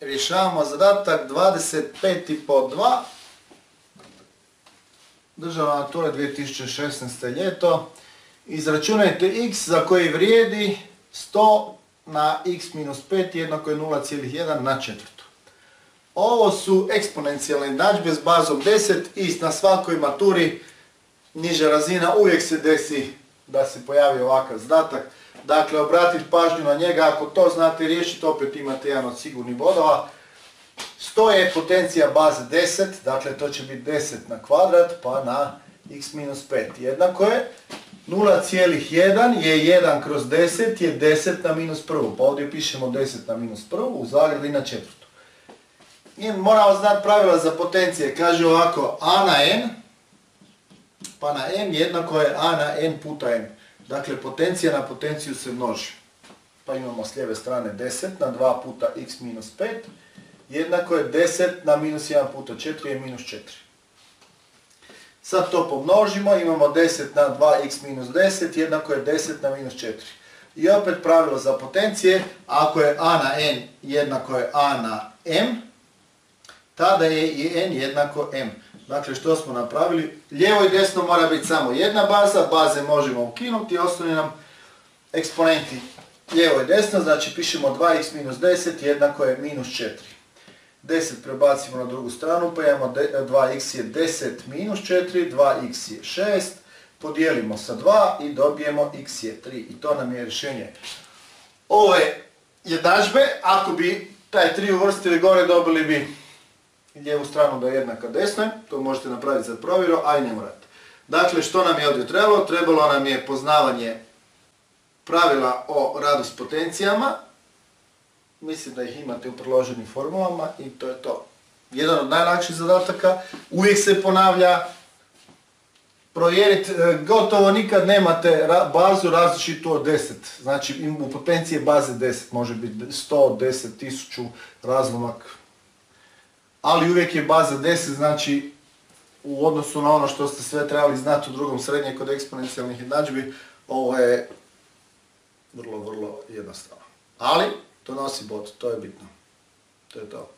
rješavamo zadatak 25 po 2. Državna natura 2016. ljeto. Izračunajte x za koji vrijedi 100 na x minus 5 jednako je 0,1 na četvrtu. Ovo su eksponencijalne jednadžbe s bazom 10 i na svakoj maturi niža razina uvijek se desi da se pojavi ovakav zadatak. Dakle, obratiti pažnju na njega, ako to znate riješiti, opet imate jedan od sigurnih bodova. 100 je potencija baze 10, dakle to će biti 10 na kvadrat, pa na x minus 5. Jednako je 0,1 je 1 kroz 10 je 10 na minus prvu. Pa ovdje pišemo 10 na minus prvu u zagradi na četvrtu. I moramo znati pravila za potencije. Kaže ovako, a na n, pa na n jednako je a na n puta n. Dakle, potencija na potenciju se množi. Pa imamo s lijeve strane 10 na 2 puta x minus 5. Jednako je 10 na minus 1 puta 4 je minus 4. Sad to pomnožimo, imamo 10 na 2x minus 10, jednako je 10 na minus 4. I opet pravilo za potencije, ako je a na n jednako je a na m, tada je i n jednako m. Dakle, što smo napravili? Lijevo i desno mora biti samo jedna baza, baze možemo ukinuti, ostane nam eksponenti lijevo i desno, znači pišemo 2x minus 10 jednako je minus 4. 10 prebacimo na drugu stranu, pa imamo 2x je 10 minus 4, 2x je 6, podijelimo sa 2 i dobijemo x je 3. I to nam je rješenje ove jednadžbe. Ako bi taj 3 uvrstili gore, dobili bi lijevu stranu da je jednaka desnoj. To možete napraviti za provjeru, a i ne morate. Dakle, što nam je ovdje trebalo? Trebalo nam je poznavanje pravila o radu s potencijama, Mislim da ih imate u priloženim formulama i to je to. Jedan od najlakših zadataka, uvijek se ponavlja, provjeriti, e, gotovo nikad nemate bazu različitu od 10. Znači u potencije baze 10, može biti 100, 10, 1000 razlomak. Ali uvijek je baza 10, znači u odnosu na ono što ste sve trebali znati u drugom srednje kod eksponencijalnih jednadžbi, ovo je vrlo, vrlo jednostavno. Ali, to nosi bod, to je bitno. To je to.